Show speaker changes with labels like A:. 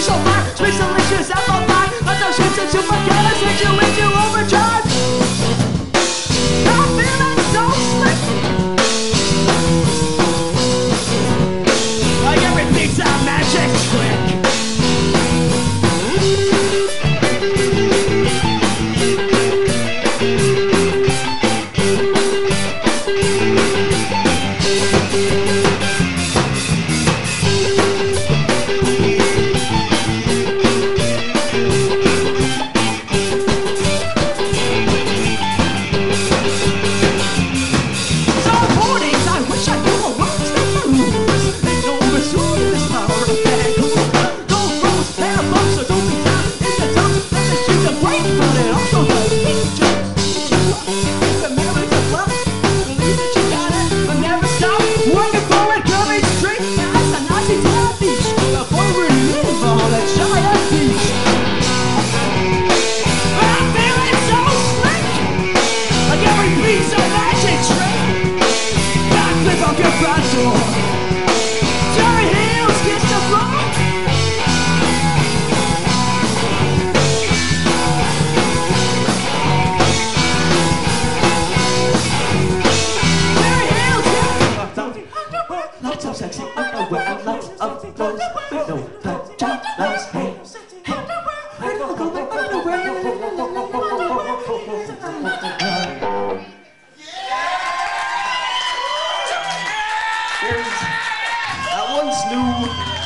A: 上班儿为什么学校报班儿班学姐就放假了学姐 John loves hay. Where do I go back? I don't where. I once knew